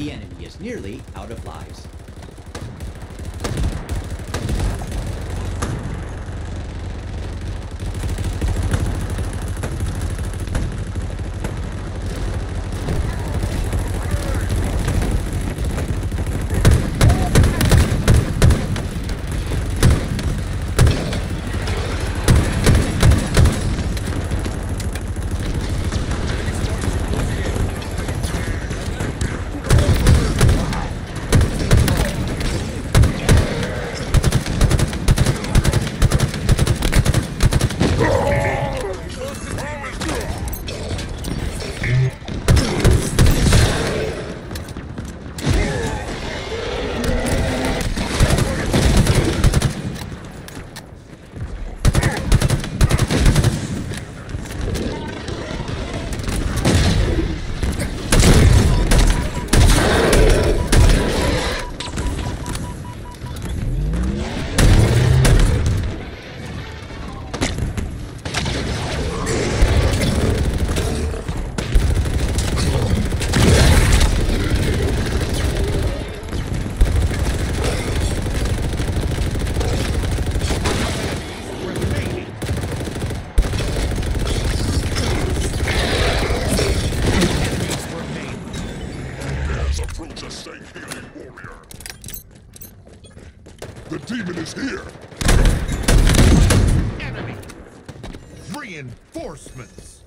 the enemy is nearly out of lives. Reinforcements!